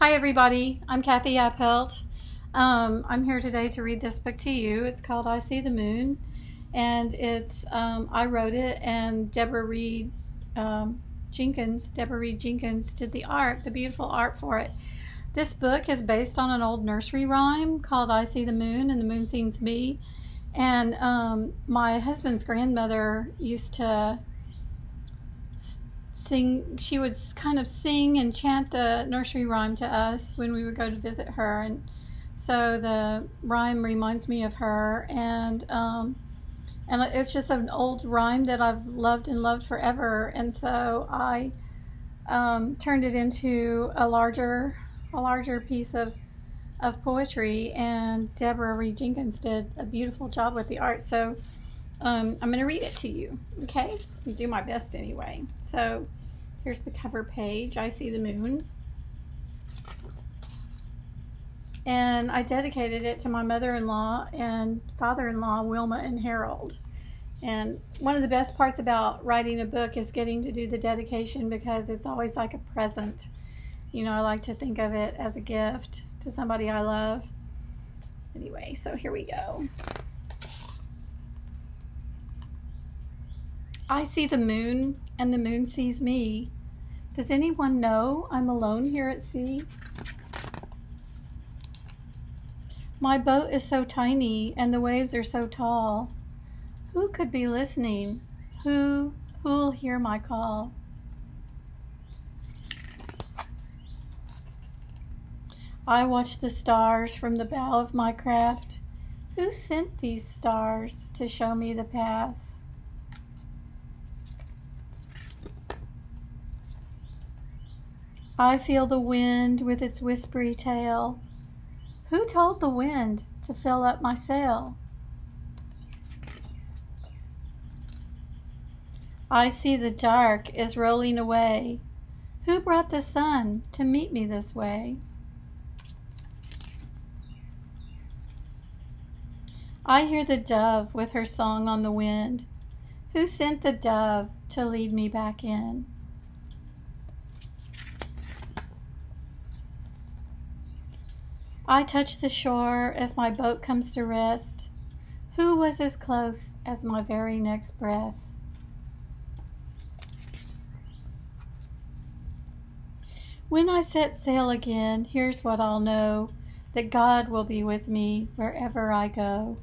Hi, everybody. I'm Kathi Appelt. Um, I'm here today to read this book to you. It's called I See the Moon, and it's um, I wrote it, and Deborah Reed um, Jenkins, Deborah Reed Jenkins, did the art, the beautiful art for it. This book is based on an old nursery rhyme called I See the Moon, and the Moon Sees Me. And um, my husband's grandmother used to sing she would kind of sing and chant the nursery rhyme to us when we would go to visit her. And so the rhyme reminds me of her. And um, and it's just an old rhyme that I've loved and loved forever. And so I um, turned it into a larger a larger piece of of poetry. And Deborah Reed Jenkins did a beautiful job with the art. So um, I'm going to read it to you, okay? I'll do my best anyway. So here's the cover page. I see the moon. And I dedicated it to my mother-in-law and father-in-law, Wilma and Harold. And one of the best parts about writing a book is getting to do the dedication because it's always like a present. You know, I like to think of it as a gift to somebody I love. Anyway, so here we go. I see the moon, and the moon sees me. Does anyone know I'm alone here at sea? My boat is so tiny, and the waves are so tall. Who could be listening? Who, who'll hear my call? I watch the stars from the bow of my craft. Who sent these stars to show me the path? I feel the wind with its whispery tail. Who told the wind to fill up my sail? I see the dark is rolling away. Who brought the sun to meet me this way? I hear the dove with her song on the wind. Who sent the dove to lead me back in? I touch the shore as my boat comes to rest. Who was as close as my very next breath? When I set sail again, here's what I'll know that God will be with me wherever I go.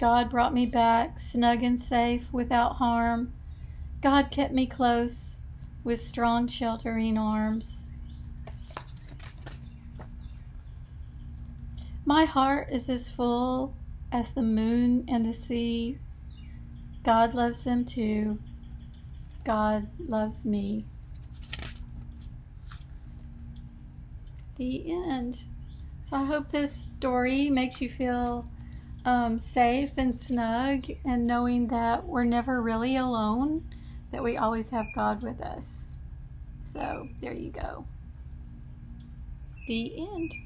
God brought me back snug and safe without harm. God kept me close with strong sheltering arms. My heart is as full as the moon and the sea. God loves them too. God loves me. The end. So I hope this story makes you feel um, safe and snug and knowing that we're never really alone that we always have God with us. So there you go. The end.